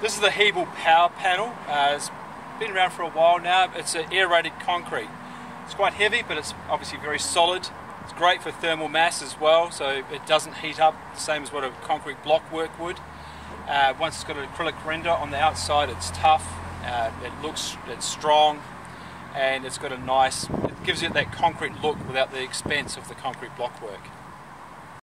This is the Hebel power panel. Uh, it's been around for a while now. It's an aerated concrete. It's quite heavy, but it's obviously very solid. It's great for thermal mass as well, so it doesn't heat up the same as what a concrete block work would. Uh, once it's got an acrylic render on the outside, it's tough. Uh, it looks, it's strong, and it's got a nice. It gives it that concrete look without the expense of the concrete block work.